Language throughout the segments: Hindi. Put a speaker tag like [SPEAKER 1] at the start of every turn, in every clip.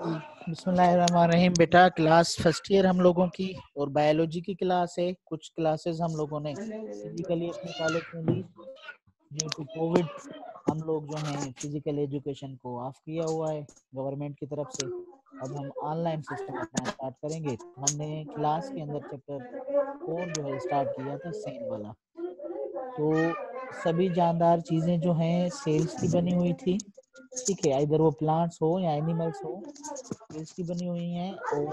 [SPEAKER 1] बिस्मिल्लाहिर्रहमानिर्रहीम। बेटा, क्लास फ़र्स्ट ईयर हम लोगों की और बायोलॉजी की क्लास है। कुछ क्लासेस हम लोगों ने फिजिकली अपने कॉलेज में ली ड्यू टू कोविड हम लोग जो हैं, फ़िज़िकल एजुकेशन को ऑफ़ किया हुआ है गवर्नमेंट की तरफ़ से। अब हम ऑनलाइन सिस्टम अपना स्टार्ट करेंगे। हमने क्लास के अंदर चैप्टर फोर जो है, स्टार्ट किया था, सेल वाला। तो सभी जानदार चीज़ें जो हैं, सेल्स की बनी हुई थी। ठीक है इधर वो प्लांट्स हो या एनिमल्स हो सेल्स की बनी हुई हैं और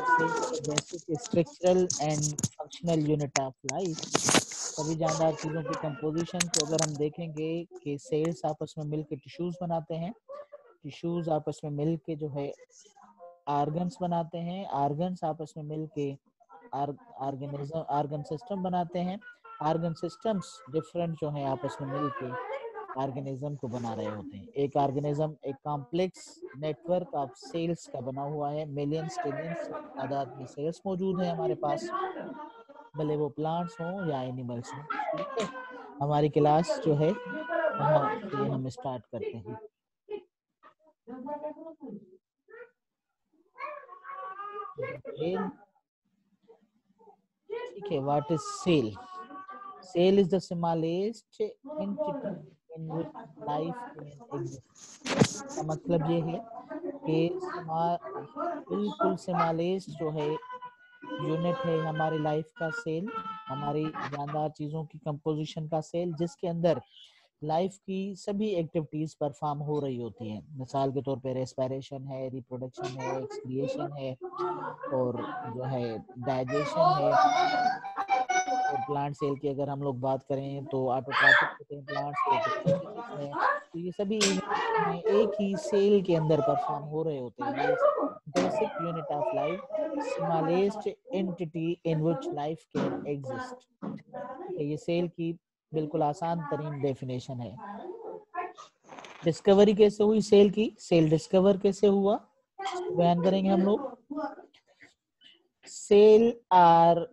[SPEAKER 1] basic structural and functional unit of life सभी जानदार चीज़ों की कंपोजिशन को अगर हम देखेंगे कि सेल्स आपस में मिल के टिश्यूज बनाते हैं टिश्यूज आपस में मिल के जो है आर्गन्स बनाते हैं आर्गन्स आपस में मिल के आर्गेनिज्म आर्गन सिस्टम बनाते हैं। आर्गन सिस्टम्स डिफरेंट जो है आपस में मिल के ऑर्गेनिज्म को बना रहे होते हैं। एक ऑर्गेनिज्म, एक कॉम्प्लेक्स नेटवर्क ऑफ़ सेल्स का बना हुआ है। मिलियंस ट्रिलियंस तादाद में सेल्स मौजूद है हमारे पास। भले वो प्लांट्स हों या एनिमल्स हों हमारी क्लास जो है से हम स्टार्ट करते हैं। ठीक है what is cell cell is the entity life का मतलब ये है कि बिल्कुल समालेस जो है यूनिट है हमारी लाइफ का सेल हमारी जानदार चीज़ों की कंपोजिशन का सेल जिसके अंदर लाइफ की सभी एक्टिविटीज़ परफॉर्म हो रही होती हैं। मिसाल के तौर पे रेस्पिरेशन है रिप्रोडक्शन है एक्सक्रिएशन है, और जो है डाइजेशन है प्लांट सेल की अगर हम लोग बात करें तो हैं प्लांट्स तो ये सभी एक ही सेल के अंदर परफॉर्म हो रहे होते हैं। Basic unit of life smallest entity in which life can exist ये सेल की बिल्कुल आसान तरीन डेफिनेशन है। डिस्कवरी कैसे हुई सेल की? सेल डिस्कवर कैसे हुआ? बयान करेंगे हम लोग। Cell are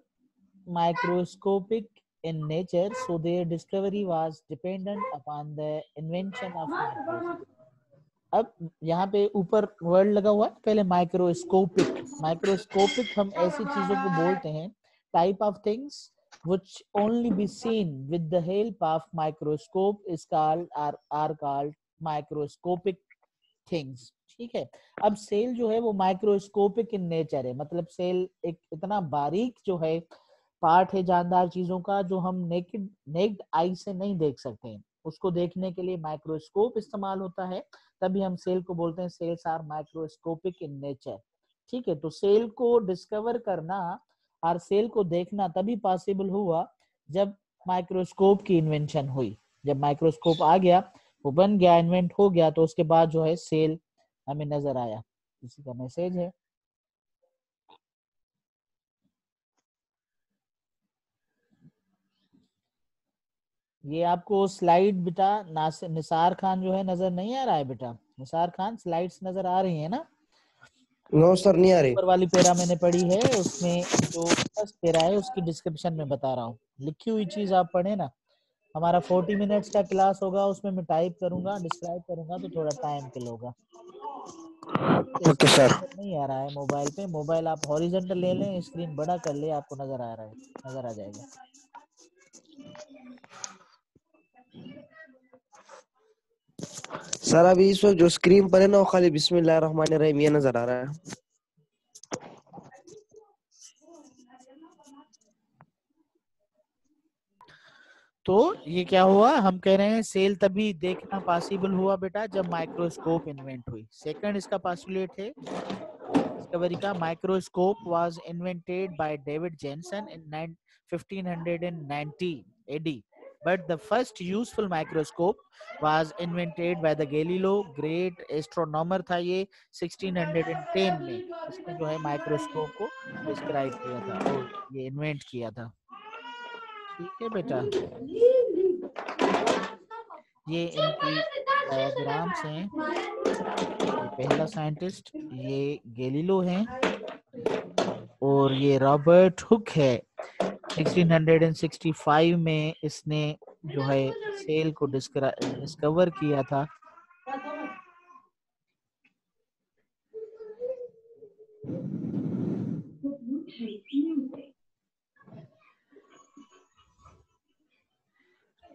[SPEAKER 1] microscopic in nature, so their discovery was dependent upon the invention of अब यहाँ पे ऊपर वर्ड लगा हुआ है, पहले माइक्रोस्कोपिक माइक्रोस्कोपिक हम ऐसी चीज़ों को बोलते हैं type of things which only be seen with the help of microscope is called or are called microscopic things ठीक है? अब सेल जो है वो माइक्रोस्कोपिक इन नेचर है मतलब सेल एक इतना बारीक जो है पार्ट है जानदार चीज़ों का, जो हम नेकेड नेक्ड आई से नहीं देख सकते हैं। उसको देखने के लिए माइक्रोस्कोप इस्तेमाल होता है, तभी हम सेल को बोलते हैं cells are microscopic in nature ठीक है तो सेल को डिस्कवर करना और सेल को देखना तभी पॉसिबल हुआ जब माइक्रोस्कोप की इन्वेंशन हुई। जब माइक्रोस्कोप आ गया, वो बन गया इन्वेंट हो गया तो उसके बाद जो है सेल हमें नज़र आया। इसी का मैसेज है। ये आपको स्लाइड बेटा निसार खान जो है नज़र नहीं आ रहा है बेटा। निसार खान स्लाइड्स नज़र आ रही है ना?
[SPEAKER 2] नो सर नहीं आ रही।
[SPEAKER 1] ऊपर वाली पेरा मैंने पढ़ी है उसमें जो फ़र्स्ट पेरा है उसकी डिस्क्रिप्शन में बता रहा हूँ। लिखी हुई चीज़ आप पढ़े ना। हमारा 40 मिनट्स का क्लास होगा उसमें मैं टाइप करूँगा डिस्क्राइब करूँगा तो थोड़ा टाइम किल होगा।
[SPEAKER 2] ओके सर
[SPEAKER 1] नहीं आ रहा है मोबाइल पे। मोबाइल आप हॉरिजेंटल ले लें स्क्रीन बड़ा कर ले आपको नज़र आ रहा है नज़र आ जाएगा।
[SPEAKER 2] सर अभी इस वक्त जो स्क्रीन पर है ना, वो खाली बिस्मिल्लाह रहमान रहीम ये नज़र आ रहा है।
[SPEAKER 1] तो ये क्या हुआ? हम कह रहे हैं सेल तभी देखना पॉसिबल हुआ बेटा, जब माइक्रोस्कोप इन्वेंट हुई। सेकंड इसका पॉस्टुलेट है। डिस्कवरी का microscope was invented by David Janssen in 1590 AD but the first useful microscope was invented by the Galileo great astronomer था ये 1610 में। इसने जो है माइक्रोस्कोप को डिस्क्राइब किया था और ये इन्वेंट किया था। ठीक है बेटा? ये इनकी डायग्राम्स हैं। पहला साइंटिस्ट ये गैलीलो हैं। और ये रॉबर्ट हुक है। 1665 में इसने जो है सेल को डिस्कवर किया था।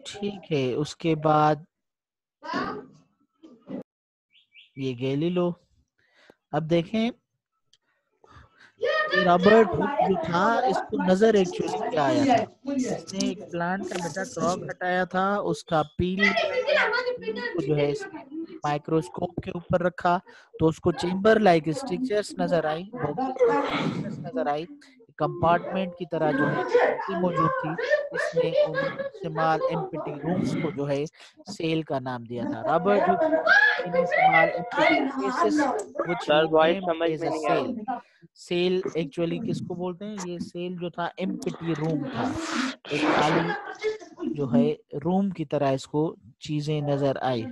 [SPEAKER 1] ठीक है, उसके बाद ये गैलीलो अब देखें रॉबर्ट हुक जो था इसको नज़र एक्चुअली क्या आया था। इसने एक प्लांट का बेटा क्रॉक हटाया था उसका पील को जो है माइक्रोस्कोप के ऊपर रखा तो उसको चेंबर लाइक स्ट्रक्चर्स नज़र आई नज़र आई कंपार्टमेंट की तरह जो है मौजूद थी। इसने इस्तेमाल एम्पिटी रूम्स को जो है सेल का नाम दिया था। रॉबर्ट हुक इस्तेमाल सेल सेल एक्चुअली किसको बोलते हैं? ये सेल जो था एम्पिटी रूम था। एक खाली जो है रूम की तरह इसको चीज़ें नज़र आई।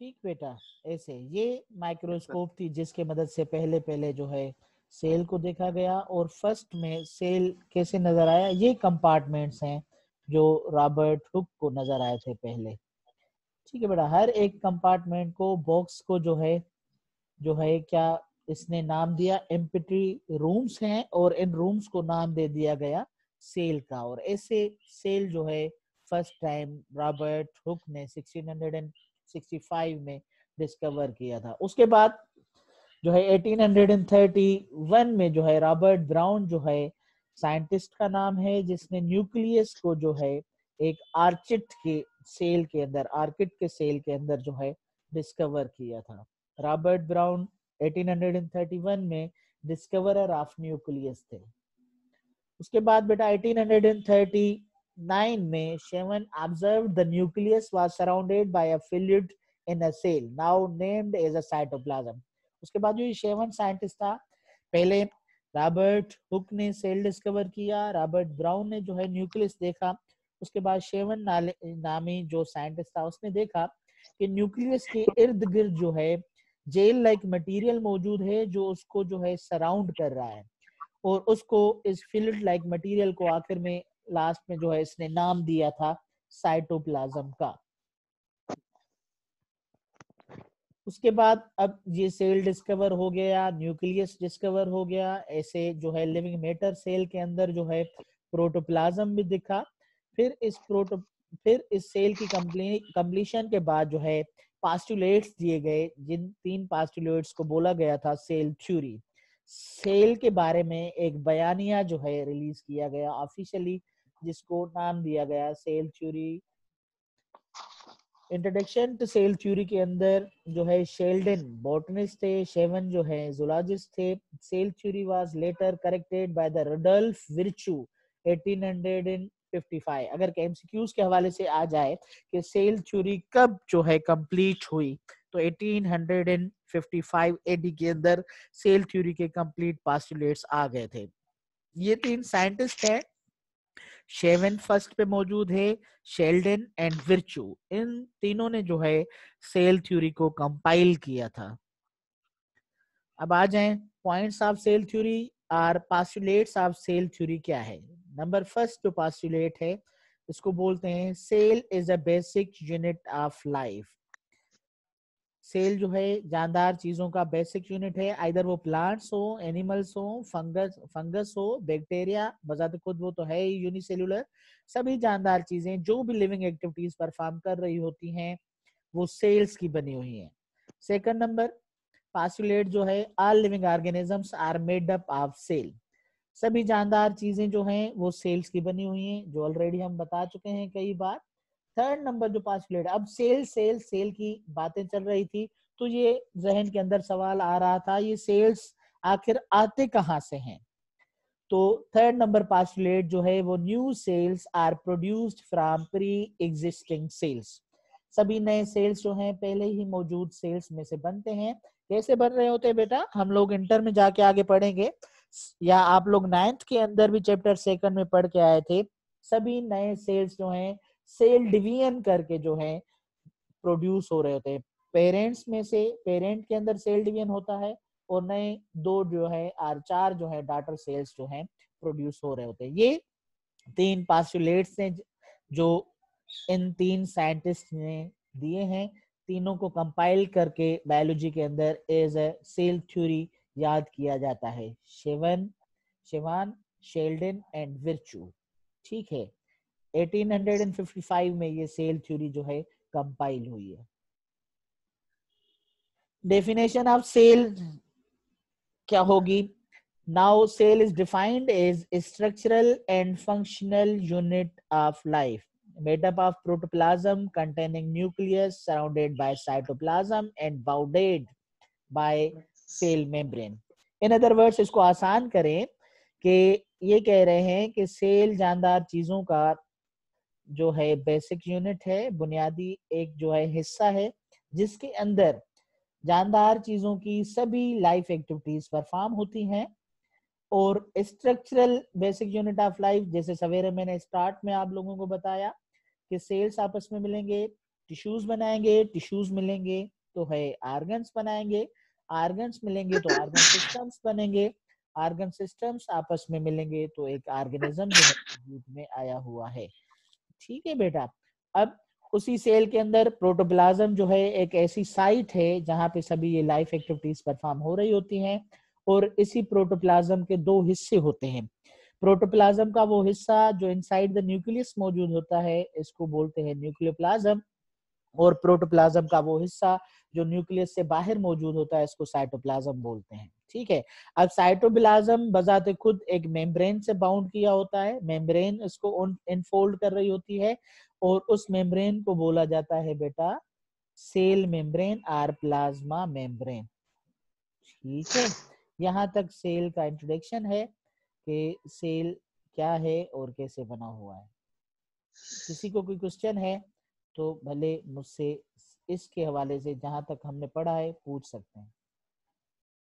[SPEAKER 1] ठीक बेटा, ऐसे, ये माइक्रोस्कोप थी जिसके मदद से पहले पहले जो है, सेल को देखा गया और फ़र्स्ट में सेल कैसे नज़र आया, ये कंपार्टमेंट्स हैं। जो रॉबर्ट हुक को नज़र आए थे पहले। ठीक है बेटा, हर एक कंपार्टमेंट को बॉक्स को जो है जो है क्या इसने नाम दिया? एम्पिटी रूम्स हैं और इन रूम्स को नाम दे दिया गया सेल का। और ऐसे सेल जो है फ़र्स्ट टाइम रॉबर्ट हुक ने 1600 1865 में डिस्कवर किया था। उसके बाद जो है 1831 में जो है रॉबर्ट ब्राउन जो है साइंटिस्ट का नाम है, जिसने न्यूक्लियस को जो है, एक आर्चिट के सेल के अंदर, आर्किड के सेल के अंदर जो है डिस्कवर किया था। रॉबर्ट ब्राउन 1831 में डिस्कवरर ऑफ़ न्यूक्लियस थे। उसके बाद बेटा 1830 9 में Shevan observed the nucleus was surrounded by a fluid in a cell, now named as a cytoplasm उसके बाद जो शेवन साइंटिस्ट था, पहले रॉबर्ट हुक ने सेल डिस्कवर किया रॉबर्ट ब्राउन ने जो है न्यूक्लियस देखा उसके बाद शेवन नामी जो साइंटिस्ट था उसने देखा कि न्यूक्लियस के इर्द गिर्द जो है जेल लाइक मटेरियल मौजूद है जो उसको जो है सराउंड कर रहा है और उसको इस फिल्ड लाइक मटेरियल को आखिर में लास्ट में जो है इसने नाम दिया था साइटोप्लाज्म का। उसके बाद अब ये सेल डिस्कवर हो गया, न्यूक्लियस डिस्कवर हो गया, ऐसे जो है लिविंग मैटर सेल के अंदर जो है प्रोटोप्लाज्म भी दिखा। फिर इस प्रोटो, फिर इस सेल की कंप्लीशन के बाद जो है पास्टुलेट्स दिए गए, जिन तीन पास्टुलेट्स को बोला गया था, सेल थ्योरी। सेल के बारे में एक बयानिया जो है रिलीज़ किया गया ऑफिशियली, जिसको नाम दिया गया cell theory. Introduction to cell theory के अंदर जो है शेल्डन बॉटनिस्ट थे शेवन जो है जुलॉजिस्ट थे cell theory was later corrected by the Rudolf Virchow 1855 अगर एमसीक्यूज के हवाले से आ जाए कि सेल थ्योरी कब जो है कंप्लीट हुई तो 1855 एडी के अंदर सेल थ्योरी के कंप्लीट पास्टुलेट्स आ गए थे। ये तीन साइंटिस्ट हैं शेवन फ़र्स्ट पे मौजूद है, शेल्डन एंड विर्चू। इन तीनों ने जो है, सेल थ्योरी को कंपाइल किया था। अब आ जाएँ points of cell theory or postulates of cell theory क्या है? नंबर फ़र्स्ट जो पास्टुलेट है, इसको बोलते हैं cell is a basic unit of life cell जो है, जानदार चीज़ों का बेसिक यूनिट है। इधर वो प्लांट्स हो एनिमल्स हो फंगस फंगस हो बैक्टीरिया बजाते खुद वो तो है ही यूनिसेलुलर सभी जानदार चीज़ें, जो भी लिविंग एक्टिविटीज़ परफॉर्म कर रही होती हैं, वो सेल्स की बनी हुई हैं। सेकंड नंबर पास्टुलेट जो है all living organisms are made up of cell सभी जानदार चीज़ें जो हैं, वो सेल्स की बनी हुई हैं, जो ऑलरेडी हम बता चुके हैं कई बार। थर्ड नंबर जो पास्टुलेट अब सेल सेल सेल की बातें चल रही थी तो ये जहन के अंदर सवाल आ रहा था, ये सेल्स आखिर आते कहाँ से हैं? तो थर्ड नंबर पास्टुलेट जो है, वो new cells are produced from pre existing cells सभी नए सेल्स जो हैं, पहले ही मौजूद सेल्स में से बनते हैं। कैसे बन रहे होते हैं बेटा? हम लोग इंटर में जाके आगे पढ़ेंगे। या आप लोग नाइन्थ के अंदर भी चैप्टर सेकंड में पढ़ के आए थे। सभी नए सेल्स जो हैं सेल डिवीज़न करके जो है प्रोड्यूस हो रहे होते हैं। पेरेंट्स में से पेरेंट के अंदर सेल डिवीज़न होता है और नए दो जो है, आर चार जो है डाटर सेल्स जो है प्रोड्यूस हो रहे होते हैं। ये तीन पास्टुलेट्स हैं जो इन तीन साइंटिस्ट ने दिए हैं। तीनों को कंपाइल करके बायोलॉजी के अंदर एज ए सेल थ्योरी याद किया जाता है। Schwann Schwann Schleiden and Virchow ठीक है? 1855 में ये सेल थ्योरी जो है कंपाइल हुई है। डेफिनेशन ऑफ़ सेल क्या होगी? Now cell is defined as structural and functional unit of life made up of protoplasm containing nucleus surrounded by cytoplasm and bounded by cell membrane in other words इसको आसान करें कि ये कह रहे हैं कि सेल जानदार चीज़ों का जो है बेसिक यूनिट है, बुनियादी एक जो है, हिस्सा है, जिसके अंदर जानदार चीज़ों की सभी लाइफ एक्टिविटीज़ परफॉर्म होती हैं और structural basic unit of life जैसे सवेरे मैंने स्टार्ट में आप लोगों को बताया कि सेल्स आपस में मिलेंगे टिश्यूज बनाएँगे टिश्यूज मिलेंगे तो है आर्गन्स बनाएँगे आर्गन्स मिलेंगे तो आर्गन सिस्टम्स बनेंगे आर्गन सिस्टम्स आपस में मिलेंगे तो एक ऑर्गेनिज्म जो में आया हुआ है। ठीक है बेटा। अब उसी सेल के अंदर प्रोटोप्लाज्म जो है, एक ऐसी साइट है जहाँ पे सभी ये लाइफ एक्टिविटीज़ परफॉर्म हो रही होती हैं और इसी प्रोटोप्लाज्म के दो हिस्से होते हैं। प्रोटोप्लाज्म का वो हिस्सा जो इनसाइड द न्यूक्लियस मौजूद होता है, इसको बोलते हैं न्यूक्लियोप्लाज्म और प्रोटोप्लाज्म का वो हिस्सा जो न्यूक्लियस से बाहर मौजूद होता है, इसको साइटोप्लाज्म बोलते हैं, ठीक है? अब साइटोप्लाज्म बजाते खुद एक मेम्ब्रेन से बाउंड किया होता है, मेम्ब्रेन इसको इनफोल्ड कर रही होती है और उस मेम्ब्रेन को बोला जाता है, बेटा, cell membrane, or plasma membrane, ठीक है? यहाँ तक सेल का इंट्रोडक्शन है कि सेल क्या है और कैसे बना हुआ है। किसी को कोई क्वेश्चन है? तो भले मुझसे इसके हवाले से जहाँ तक हमने पढ़ा है पूछ सकते हैं।